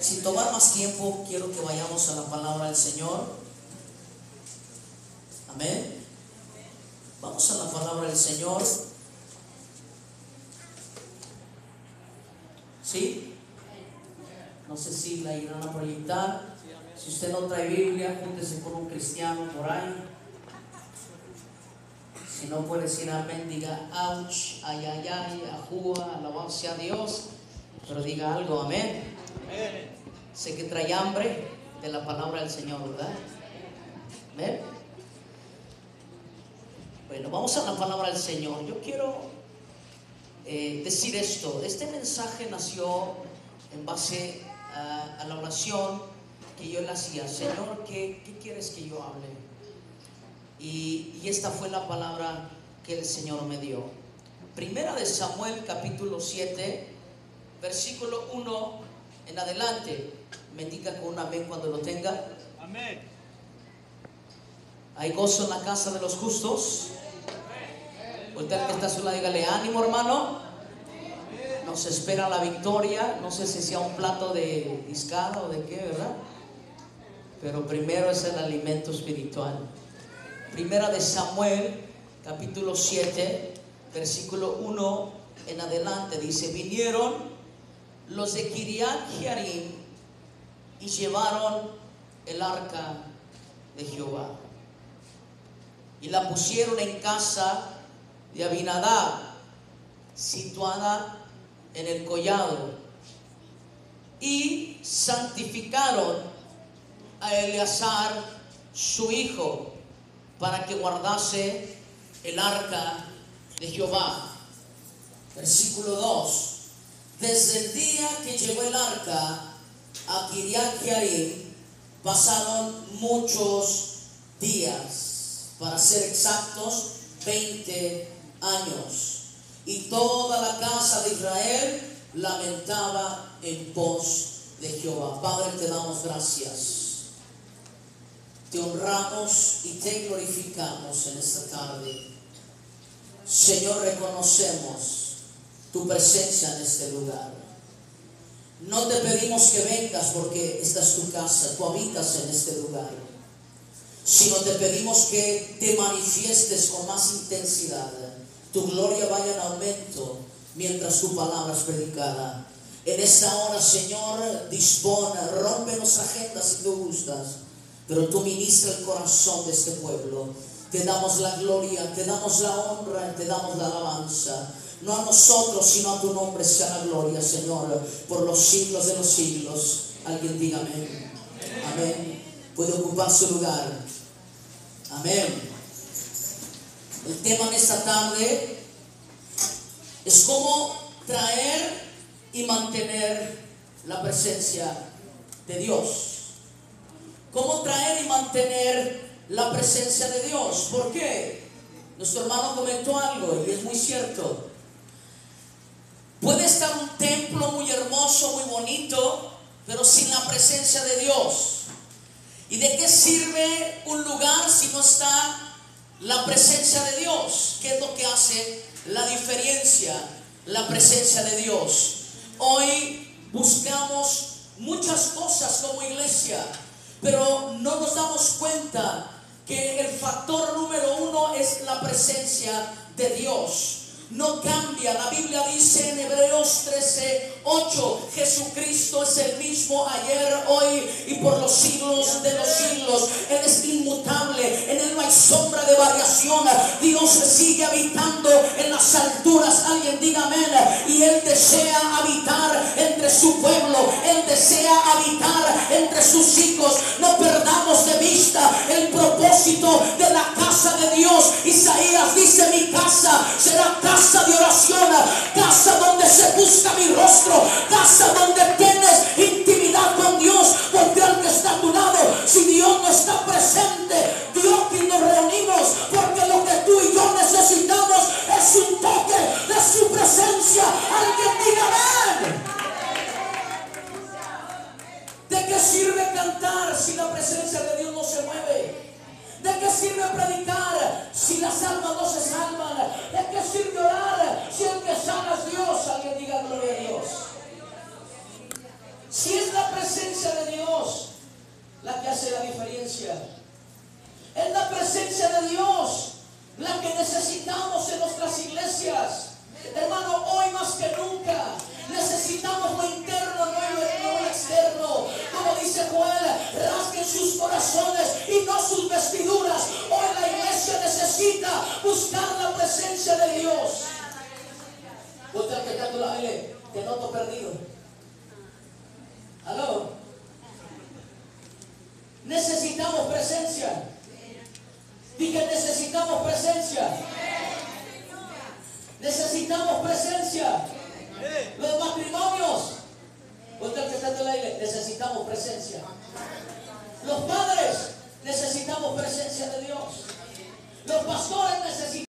Sin tomar más tiempo, quiero que vayamos a la palabra del Señor. Amén. Vamos a la palabra del Señor. ¿Sí? No sé si la irán a proyectar. Si usted no trae Biblia, júntese con un cristiano por ahí. Si no puede decir amén, diga ouch, ay, ay, ay, ajúa, alabanza a Dios. Pero diga algo, amén. Sé que trae hambre de la palabra del Señor, ¿verdad? Bueno, vamos a la palabra del Señor. Yo quiero eh, decir esto. Este mensaje nació en base a, la oración que yo le hacía. Señor, ¿qué, qué quieres que yo hable? Y, y esta fue la palabra que el Señor me dio. Primera de Samuel capítulo 7, versículo 1 en adelante. Me indica con un amén cuando lo tenga. Amén. Hay gozo en la casa de los justos. Usted que está a su lado, dígale ánimo, hermano. Nos espera la victoria. No sé si sea un plato de discada o de qué, ¿verdad? Pero primero es el alimento espiritual. Primera de Samuel, capítulo 7, versículo 1 en adelante. Dice: Vinieron los de Kiriat Jearim y llevaron el arca de Jehová y la pusieron en casa de Abinadab, situada en el collado, y santificaron a Eleazar, su hijo, para que guardase el arca de Jehová. Versículo 2. Desde el día que llegó el arca a Kiriat Jearim, pasaron muchos días, para ser exactos, 20 años. Y toda la casa de Israel lamentaba en pos de Jehová. Padre, te damos gracias. Te honramos y te glorificamos en esta tarde. Señor, reconocemos tu presencia en este lugar. No te pedimos que vengas porque esta es tu casa, tú habitas en este lugar, sino te pedimos que te manifiestes con más intensidad, tu gloria vaya en aumento mientras tu palabra es predicada. En esta hora, Señor, dispone, rompe nuestras agendas si tú gustas, pero tú ministra el corazón de este pueblo. Te damos la gloria, te damos la honra, te damos la alabanza. No a nosotros, sino a tu nombre sea la gloria, Señor, por los siglos de los siglos. Alguien diga amén. Amén. Puede ocupar su lugar. Amén. El tema en esta tarde es cómo traer y mantener la presencia de Dios. Cómo traer y mantener la presencia de Dios. ¿Por qué? Nuestro hermano comentó algo y es muy cierto. Muy hermoso, muy bonito, pero sin la presencia de Dios. ¿Y de qué sirve un lugar si no está la presencia de Dios? ¿Qué es lo que hace la diferencia? La presencia de Dios. Hoy buscamos muchas cosas como iglesia, pero no nos damos cuenta que el factor número uno es la presencia de Dios no cambia. La Biblia dice en Hebreos 13, 8, Jesucristo es el mismo ayer, hoy y por los siglos de los siglos. Él es inmutable, en Él no hay sombra de variación. Dios sigue habitando en las alturas, alguien diga amén. Y Él desea habitar entre su pueblo, Él desea habitar entre sus hijos. No perdamos de vista el propósito de la casa de Dios. Será casa casa de oración, casa donde se busca mi rostro, casa donde de Dios. Usted que está la te noto perdido. ¿Aló? Necesitamos presencia. Dije, necesitamos presencia. Necesitamos presencia. Los matrimonios. Usted que está necesitamos presencia. Los padres necesitamos presencia de Dios. Los pastores necesitamos.